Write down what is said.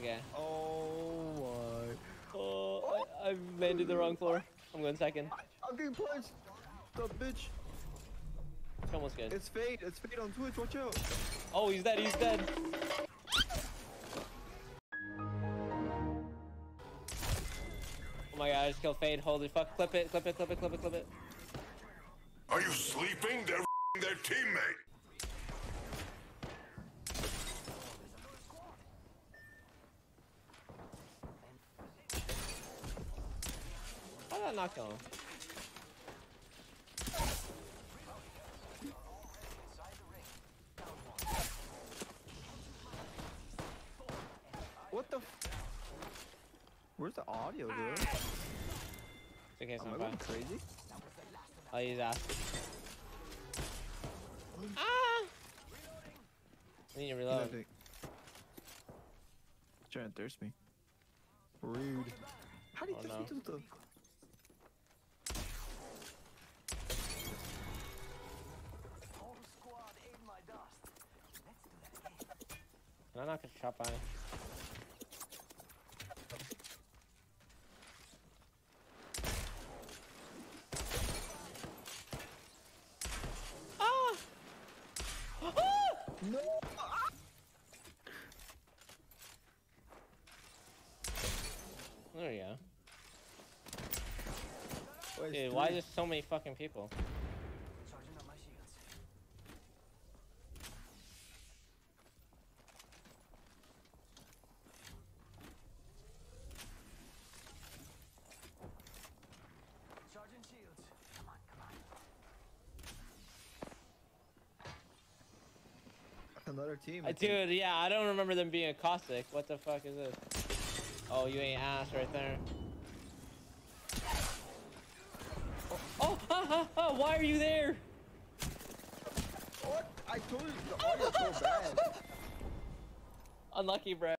Okay. Oh my. Oh, I, I landed the wrong floor. I'm going second. I'm getting punched. The bitch. It's almost good. It's Faide. It's Faide on Twitch. Watch out. Oh, he's dead. He's dead. Oh my god, I just killed Faide. Holy fuck. Clip it, clip it, clip it, clip it, clip it. Are you sleeping? They're their teammate. I not kill him? What the? F Where's the audio, dude? It's okay, it's Am I not going bad. crazy? Use acid. Ah! I need to He's reload. actually- Trying to thirst me. Rude. How do you Oh, thirst no. me to the? Can I not get shot by? Ah! Ah! No. There we go. Dude, why is there so many fucking people? Another team? Uh, Dude, yeah, I don't remember them being a caustic. What the fuck is this? Oh, you ain't ass right there. Oh, oh ha, ha, ha, why are you there? What? I told you the audio's so bad. Unlucky, bro.